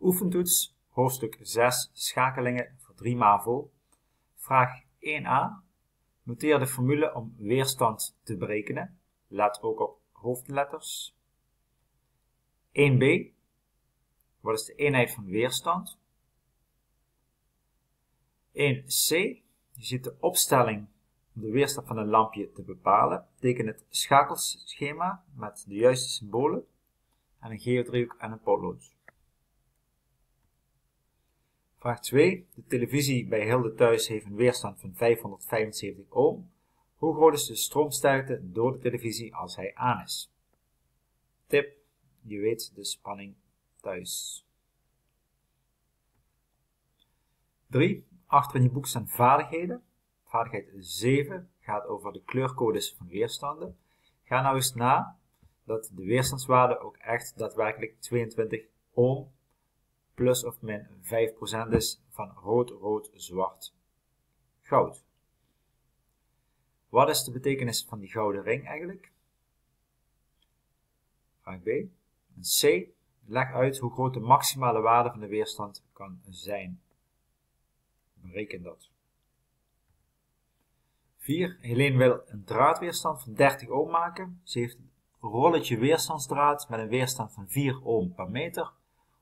Oefentoets, hoofdstuk 6, schakelingen voor 3 MAVO. Vraag 1a. Noteer de formule om weerstand te berekenen. Let ook op hoofdletters. 1b. Wat is de eenheid van weerstand? 1c. Je ziet de opstelling om de weerstand van een lampje te bepalen. Teken het schakelschema met de juiste symbolen en een geodriehoek en een potlood. Vraag 2. De televisie bij Hilde thuis heeft een weerstand van 575 ohm. Hoe groot is de stroomsterkte door de televisie als hij aan is? Tip. Je weet de spanning thuis. 3. Achter in je boek staan vaardigheden. Vaardigheid 7 gaat over de kleurcodes van weerstanden. Ga nou eens na dat de weerstandswaarde ook echt daadwerkelijk 22 ohm plus of min 5% is van rood, rood, zwart, goud. Wat is de betekenis van die gouden ring eigenlijk? Vraag B. C. Leg uit hoe groot de maximale waarde van de weerstand kan zijn. Bereken dat. 4. Helene wil een draadweerstand van 30 ohm maken. Ze heeft een rolletje weerstandsdraad met een weerstand van 4 ohm per meter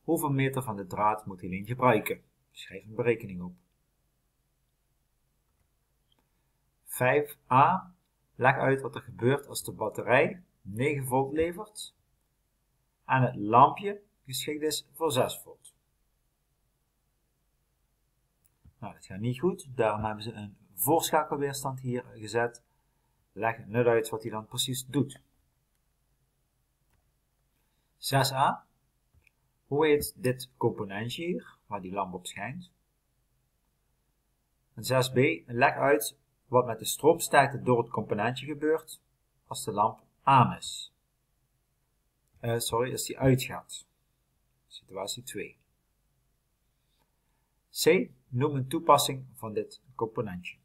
Hoeveel meter van de draad moet Helene gebruiken? Schrijf een berekening op. 5a. Leg uit wat er gebeurt als de batterij 9 volt levert en het lampje geschikt is voor 6 volt. Nou, dat gaat niet goed. Daarom hebben ze een voorschakelweerstand hier gezet. Leg net uit wat hij dan precies doet. 6a. Hoe heet dit componentje hier, waar die lamp op schijnt? En 6b, leg uit wat met de stroomsterkte door het componentje gebeurt als de lamp aan is. Uh, sorry, als die uitgaat. Situatie 2. C. Noem een toepassing van dit componentje.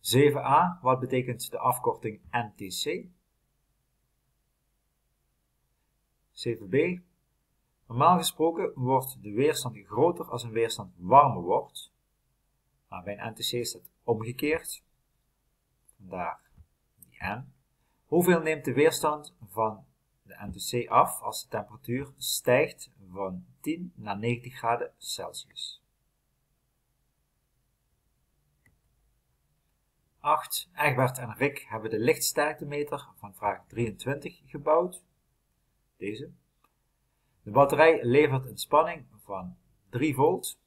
7a. Wat betekent de afkorting NTC? 7b. Normaal gesproken wordt de weerstand groter als een weerstand warmer wordt. Maar bij een NTC is het omgekeerd. Vandaar die N. Hoeveel neemt de weerstand van de NTC af als de temperatuur stijgt van 10 naar 90 graden Celsius? 8. Egbert en Rick hebben de lichtsterktemeter van vraag 23 gebouwd deze. De batterij levert een spanning van 3 volt.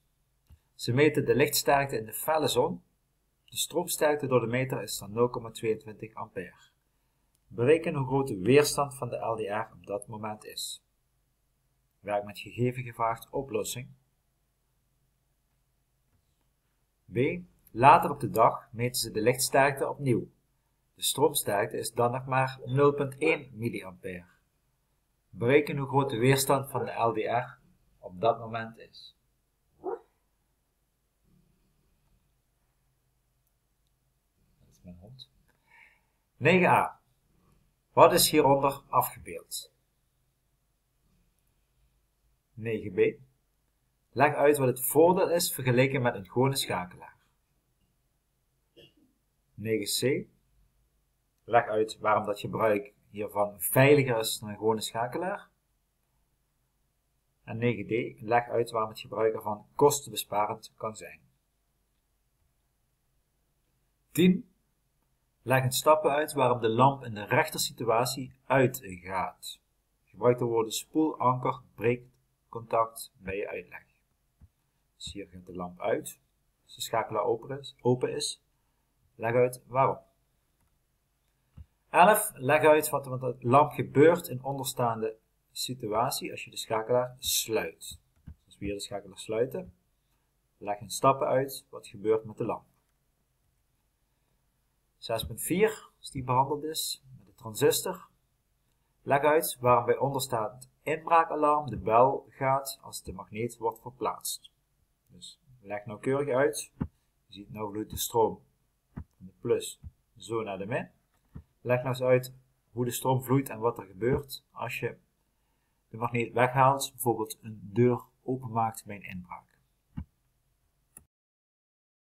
Ze meten de lichtsterkte in de felle zon. De stroomsterkte door de meter is dan 0,22 ampère. Bereken hoe groot de weerstand van de LDR op dat moment is. Werk met gegeven gevraagd oplossing. B. Later op de dag meten ze de lichtsterkte opnieuw. De stroomsterkte is dan nog maar 0,1 mA. Bereken hoe groot de weerstand van de LDR op dat moment is. Dat is mijn hond. 9a. Wat is hieronder afgebeeld? 9b. Leg uit wat het voordeel is vergeleken met een gewone schakelaar. 9c. Leg uit waarom dat gebruik hiervan veiliger is dan een gewone schakelaar. En 9d, leg uit waarom het gebruik ervan kostenbesparend kan zijn. 10. Leg in stappen uit waarom de lamp in de rechter situatie uitgaat. Gebruik de woorden spoel, anker, breekt contact bij je uitleg. Dus hier gaat de lamp uit, als de schakelaar open is. Open is. Leg uit waarom. 11. Leg uit wat er met de lamp gebeurt in onderstaande situatie als je de schakelaar sluit. Dus weer de schakelaar sluiten. Leg in stappen uit wat gebeurt met de lamp. 6.4, als die behandeld is, met de transistor. Leg uit waarom bij onderstaand inbraakalarm de bel gaat als de magneet wordt verplaatst. Dus leg nauwkeurig uit. Je ziet nou vloeit de stroom van de plus zo naar de min. Leg nou eens uit hoe de stroom vloeit en wat er gebeurt als je magneet weghaalt, bijvoorbeeld een deur openmaakt bij een inbraak.